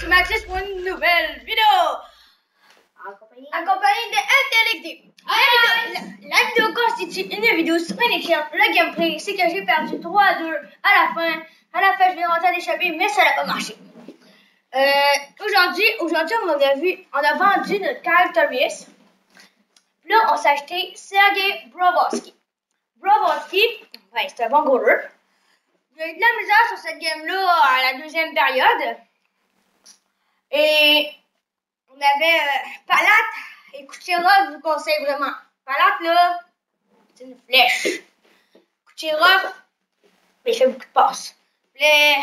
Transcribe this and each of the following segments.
c'est Mathis pour une nouvelle vidéo. Accompagné. Accompagné de NTLXD. La, vidéo- la- vidéo constitue une vidéo sur une échelle. Le gameplay, c'est que j'ai perdu 3 à 2 à la fin. À la fin, je vais rentrer à l'échappée, mais ça n'a pas marché. Euh, aujourd'hui, aujourd'hui, on a vu, on a vendu notre Caractérius. Puis là, on s'est acheté Sergei Brovosky. Brovosky, ouais, c'est un bon goaler. J'ai eu de la misère sur cette game-là à la deuxième période. Et on avait euh, Palat et Kucherov, je vous conseille vraiment. Palat, là, c'est une flèche. Kucherov, il fait beaucoup de passes. Mais,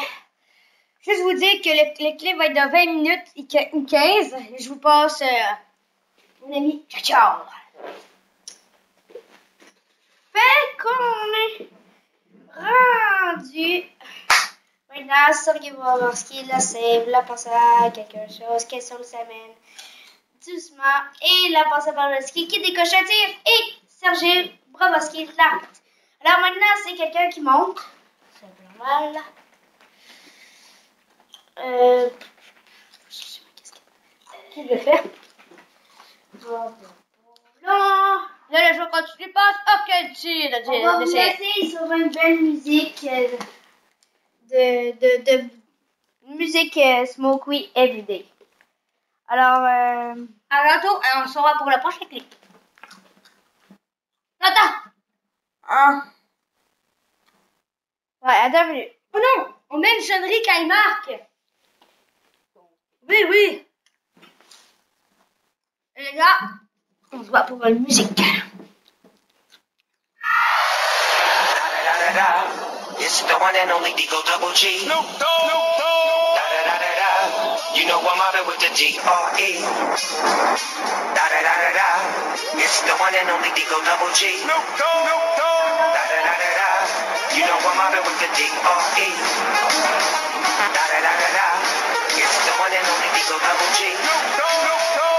juste vous dire que le, le clip va être de 20 minutes ou 15. Je vous passe euh, mon ami Ciao ciao. Fait qu'on est rendu Maintenant, Bobrovski, la save, la passe à quelque chose, question de semaine. Doucement. Et la à Bobrovski qui décoche un tir. Et Sergei Bobrovski l'arrête. Alors maintenant, c'est quelqu'un qui monte. Peu normal. Euh. Qui le fait? Non! Là, le jeu continue. Passe. Tir de On va vous d'essai. laisser sur une belle musique de, de, de musique euh, Smoke Weed Everyday. Alors, euh, À bientôt et on se revoit pour le prochain clip. Attends! hein. Ouais, attends une. Oh non! On met une sonnerie quand il marque! Oui, oui! Et les gars, on se voit pour une musique. It's the one and only Digo Double G. Snoop Dogg. Snoop Dogg. Da da da da da. You know I'm mobbing with the D R E. Da da da da da. It's the one and only Digo Double G. Snoop Dogg. Snoop Dogg. Da da da da da. You know I'm mobbing with the D R E. Da da da da da. It's the one and only Digo Double G. Snoop Dogg. Snoop Dogg.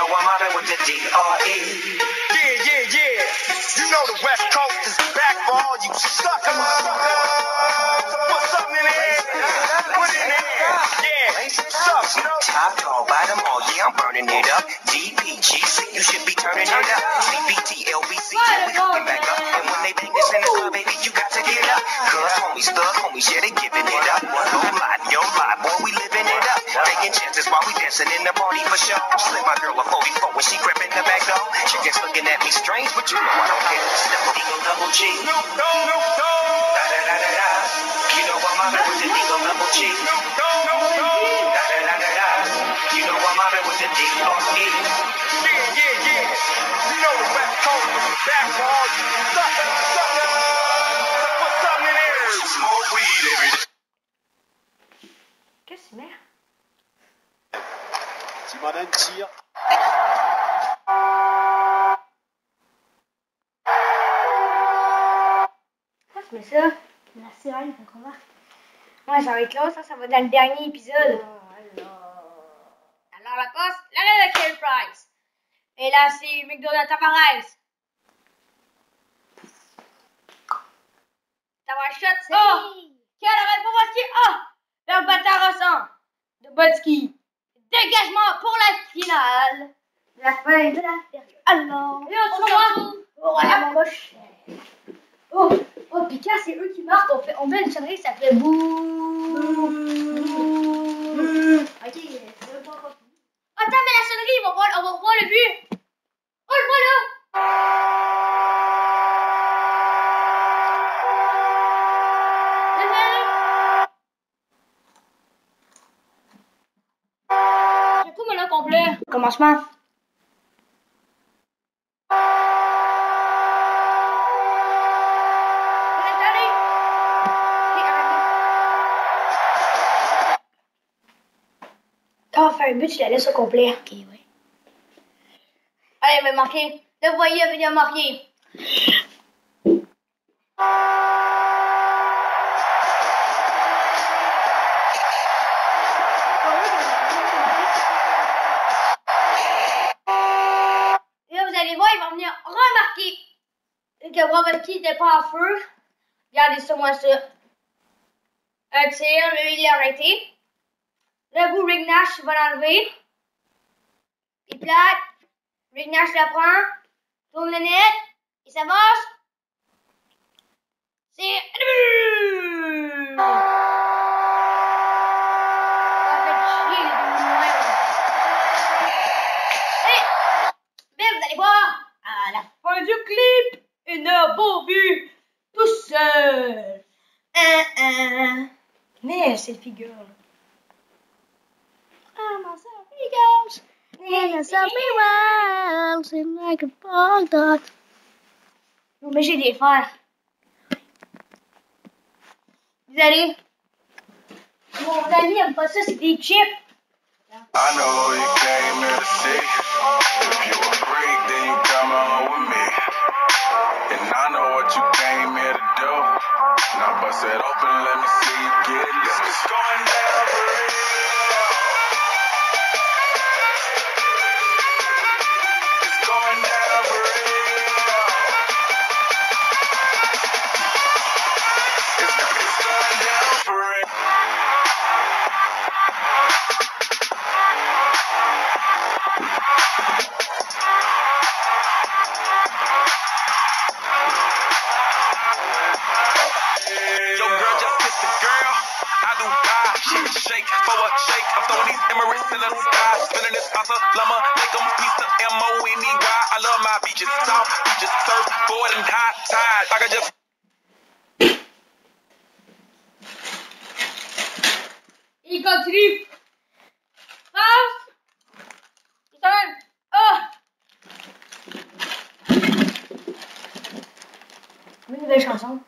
Know I'm mobbing with the D-R-E. Yeah, yeah, yeah. You know the West Coast is back for all you suckers. Put something in the air. Put it in the air. Yeah, suck, you know. Top dog, by them all, yeah, I'm burning it up. DPGC, you should be turning it up. CBT, LBC, yeah, we hooking back up. And when they bang this in the club, baby, you got to get up. Cuz homies, thug homies, yeah, they giving it up. No lie, yo lie, boy, we living it up. Taking chances while we dancing in the party for sure. Slip my girl a 44 when she gripping the back door. Chickens looking at me strange, but you know I don't care. Up, Eagle double G. Snoop Dogg, Snoop Dogg. Da-da-da-da-da. You know I'm mobbing with the Eagle double G. Snoop Dogg, Snoop Dogg. Da-da-da-da-da. You know I'm mobbing with the D-R-E. Yeah, yeah, yeah. You know the Coast is back for all you suckers, suckers. Put something in. Smoke weed every day. Mets ça? La sirène, faut qu'on va. Ouais, ça va être là, ça, ça va dans le dernier épisode. Alors, la passe, là, là, le Kill Price. Et là, c'est McDonald's Tavares. Tavares shot. Oh! Quel arrêt pour Botsky? Oh! Le bâtard ressent de Botsky. Dégagement pour la finale. La fin de la période. Alors, Et on se retrouve pour la prochaine. Oh, oh, quand c'est eux qui marquent, on, fait, on met une sonnerie, ça fait bouh. ok, c'est même pas encore fini. Attends, mais la sonnerie, on va voir, on va revoir le but. Oh, le voilà. Commencement. Un but, tu la laisses au complet. Ok, ouais. Allez, il va marquer. Le voyez, il va marquer. Et là, vous allez voir, il va venir remarquer que Brovski n'était pas en feu. Regardez ça, moi, ça. Un tir, lui, il l'a arrêté. Le bout, Rick Nash va l'enlever. Il plaque. Rick Nash la prend. Tourne le net. Il s'avance. And a sorry world. And like a bug dot. Non, mais j'ai des fers. Vous allez. Mon ami aime pas ça, c'est des chips. I know you came here to see. If you a freak, then you come on with me. And I know what you came here to do. Now bust it open, let me see you get loose. It's going down for real. my beaches, top beaches, surfboard and tide. I just. You got three. Five. Seven. Oh. Maybe they're.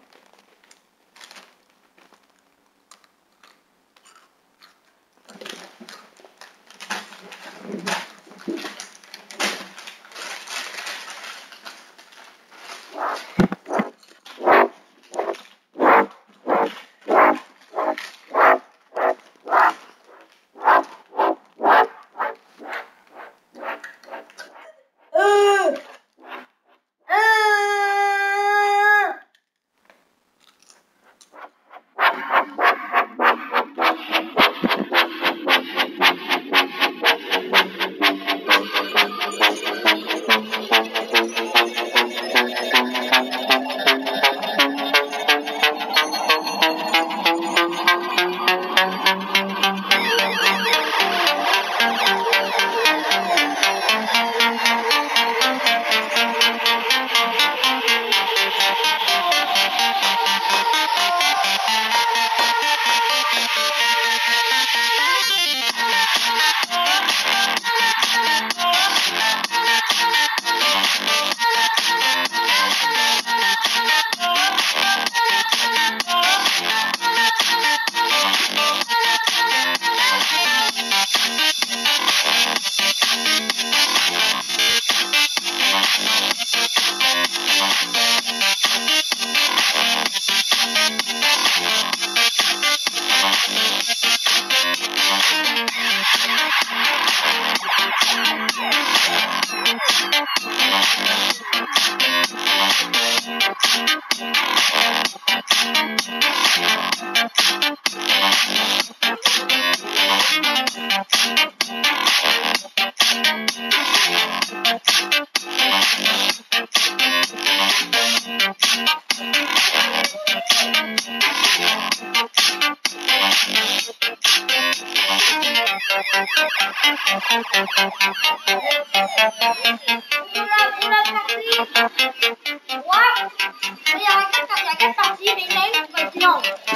Pour la, pour la partie. Ouais. Il y a quatre, il y a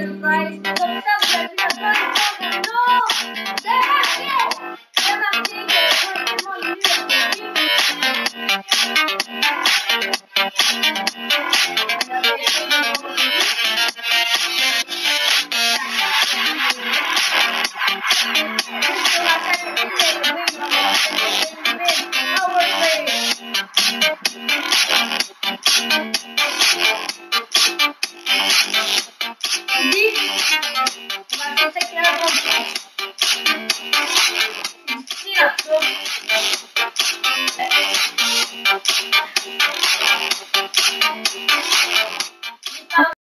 Everybody's